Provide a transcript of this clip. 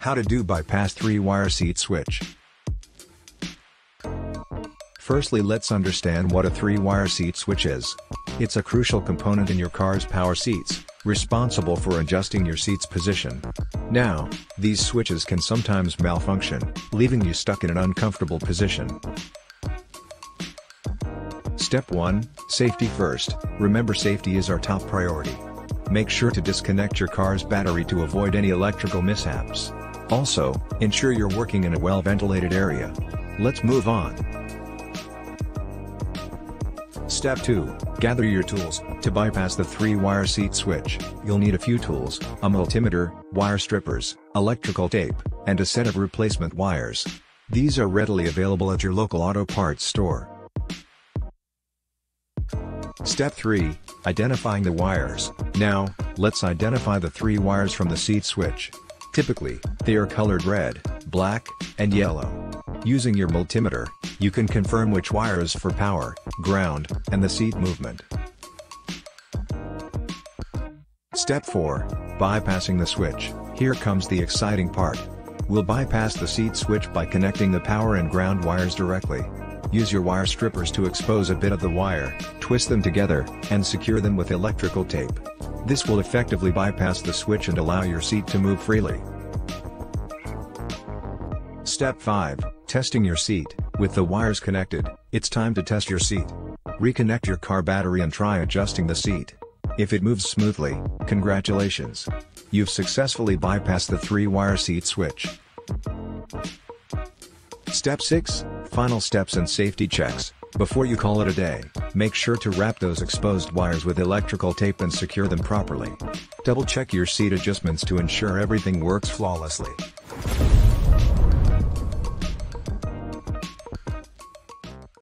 How to do bypass 3-wire seat switch. Firstly let's understand what a 3-wire seat switch is. It's a crucial component in your car's power seats, responsible for adjusting your seat's position. Now, these switches can sometimes malfunction, leaving you stuck in an uncomfortable position. Step 1, Safety first, remember safety is our top priority. Make sure to disconnect your car's battery to avoid any electrical mishaps. Also, ensure you're working in a well-ventilated area. Let's move on. Step 2, gather your tools. To bypass the 3-wire seat switch, you'll need a few tools, a multimeter, wire strippers, electrical tape, and a set of replacement wires. These are readily available at your local auto parts store. Step 3, identifying the wires. Now, let's identify the three wires from the seat switch. Typically, they are colored red, black, and yellow. Using your multimeter, you can confirm which wire is for power, ground, and the seat movement. Step 4, bypassing the switch. Here comes the exciting part. We'll bypass the seat switch by connecting the power and ground wires directly. Use your wire strippers to expose a bit of the wire, twist them together, and secure them with electrical tape. This will effectively bypass the switch and allow your seat to move freely. Step 5, Testing your seat. With the wires connected, it's time to test your seat. Reconnect your car battery and try adjusting the seat. If it moves smoothly, congratulations! You've successfully bypassed the 3-wire seat switch. Step 6, Final steps and safety checks. Before you call it a day, make sure to wrap those exposed wires with electrical tape and secure them properly. Double check your seat adjustments to ensure everything works flawlessly.